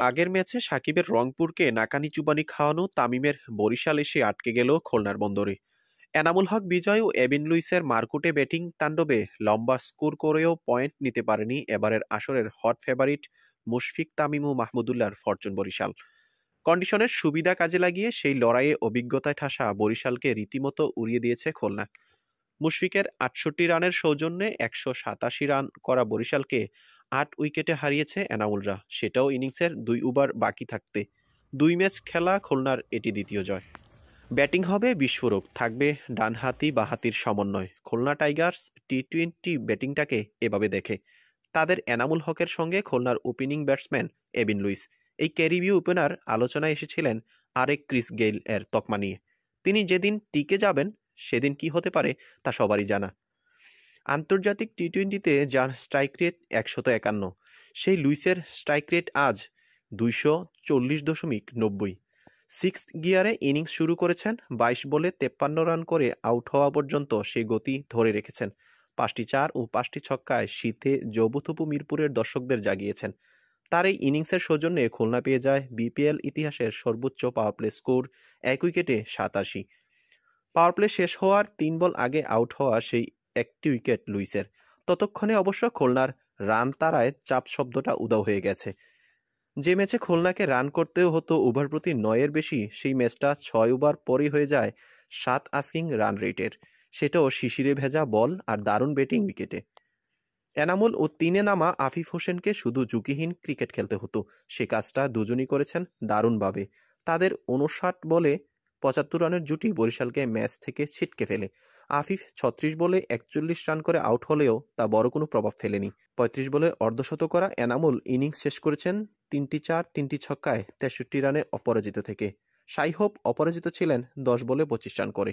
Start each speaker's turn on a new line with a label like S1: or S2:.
S1: আগের ম্যাচে সাকিবের রংপুরকে নাকানি চুবানি খাওয়ানো তামিমের বরিশাল এসে আটকে গেল খুলনার বন্দরে। এনামুল হক বিজয় ও এবিন লুইসের মারকুটে ব্যাটিং তাণ্ডবে লম্বা স্কোর করেও পয়েন্ট নিতে পারেনি এবারের আসরের হট ফেভারিট মুশফিক তামিম ও মাহমুদুল্লাহর ফরচুন বরিশাল। কন্ডিশনের সুবিধা কাজে লাগিয়ে সেই লড়াইয়ে অভিজ্ঞতায় ঠাসা বরিশালকে রীতিমতো উড়িয়ে দিয়েছে খুলনা। মুশফিকের আটষট্টি রানের সৌজন্যে একশো সাতাশি রান করা বরিশালকে আট উইকেটে হারিয়েছে এনামুলরা। সেটাও ইনিংসের দুই ওভার বাকি থাকতে। দুই ম্যাচ খেলা খুলনার এটি দ্বিতীয় জয়। ব্যাটিং হবে বিস্ফোরক থাকবে ডানহাতি বা হাতির সমন্বয়। খুলনা টাইগার্স টি টোয়েন্টি ব্যাটিংটাকে এভাবে দেখে। তাদের এনামুল হকের সঙ্গে খুলনার ওপেনিং ব্যাটসম্যান এবিন লুইস। এই ক্যারিবীয় ওপেনার আলোচনায় এসেছিলেন আরেক ক্রিস গেইল এর তকমা নিয়ে। তিনি যেদিন টিকে যাবেন, সেদিন কি হতে পারে তা সবারই জানা। আন্তর্জাতিক টি টোয়েন্টিতে যার স্ট্রাইক রেট একশত একান্ন, সেই লুইসের স্ট্রাইক রেট আজ দুইশো চল্লিশ দশমিক নব্বই। সিক্স গিয়ারে ইনিংস শুরু করেছেন, বাইশ বলে তেপ্পান্ন রান করে আউট হওয়া পর্যন্ত সে গতি ধরে রেখেছেন। পাঁচটি চার ও পাঁচটি ছক্কায় শীতে জবুথুপু মিরপুরের দর্শকদের জাগিয়েছেন। তার এই ইনিংসের সৌজন্যে খুলনা পেয়ে যায় বিপিএল ইতিহাসের সর্বোচ্চ পাওয়ার প্লে স্কোর এক উইকেটে সাতাশি। পাওয়ার প্লে শেষ হওয়ার তিন বল আগে আউট হওয়া সেই একটি উইকেট লুইসের। ততক্ষণে অবশ্য খুলনার রান তারায় চাপ শব্দটা উদাও হয়ে গেছে। যে ম্যাচে খুলনাকে রান করতেও হতো ওভার প্রতি নয়ের বেশি, সেই ম্যাচটা ছয় ওভার পরই হয়ে যায় সাত আস্কিং রান রেটের সেটাও শিশিরে ভেজা বল আর দারুণ ব্যাটিং উইকেটে এনামুল ও তিনে নামা আফিফ হোসেনকে শুধু ঝুঁকিহীন ক্রিকেট খেলতে হতো। সে কাজটা দুজনই করেছেন দারুণভাবে। তাদের উনষাট বলে পঁচাত্তর রানের জুটি বরিশালকে ম্যাচ থেকে ছিটকে ফেলে। আফিফ ছত্রিশ বলে একচল্লিশ রান করে আউট হলেও তা বড় কোনো প্রভাব ফেলেনি। পঁয়ত্রিশ বলে অর্ধশত করা এনামুল ইনিংস শেষ করেছেন তিনটি চার, তিনটি ছক্কায় তেষট্টি রানে অপরাজিত থেকে। সাইহোপ অপরাজিত ছিলেন দশ বলে পঁচিশ রান করে।